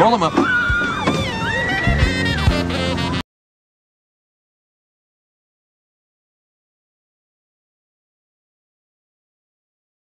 Roll them up.